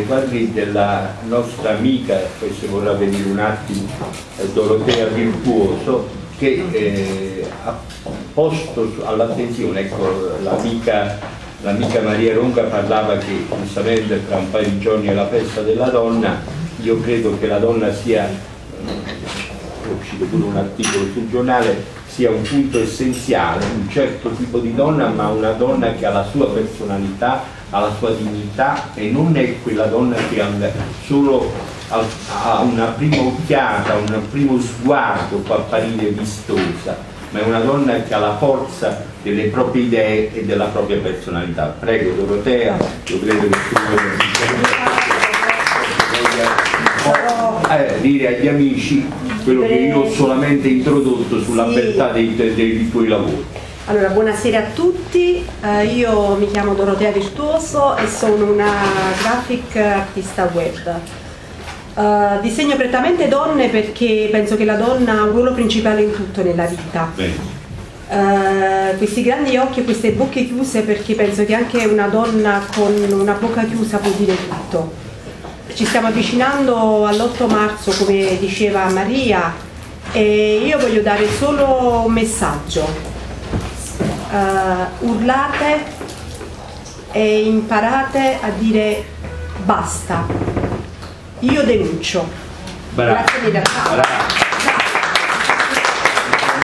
quadri della nostra amica, poi se vorrà venire un attimo, eh, Dorotea Virtuoso, che eh, ha posto all'attenzione, ecco, l'amica, l'amica Maria Ronca parlava che giustamente tra un paio di giorni è la festa della donna, io credo che la donna sia, è uscito pure un articolo sul giornale, sia un punto essenziale, un certo tipo di donna, ma una donna che ha la sua personalità, ha la sua dignità e non è quella donna che solo a una prima occhiata, un primo sguardo può apparire vistosa, ma è una donna che ha la forza delle proprie idee e della propria personalità. Prego Dorotea, io credo che tu eh, dire agli amici quello che io ho solamente introdotto sulla sì. beltà dei, dei, dei, tuoi lavori. Allora, buonasera a tutti, uh, io mi chiamo Dorotea Virtuoso e sono una graphic artista web. Uh, disegno prettamente donne perché penso che la donna ha un ruolo principale in tutto nella vita. Uh, questi grandi occhi e queste bocche chiuse perché penso che anche una donna con una bocca chiusa può dire tutto ci stiamo avvicinando all'8 marzo, come diceva Maria, e io voglio dare solo un messaggio. Uh, urlate e imparate a dire basta. Io denuncio. Brava. Grazie mille.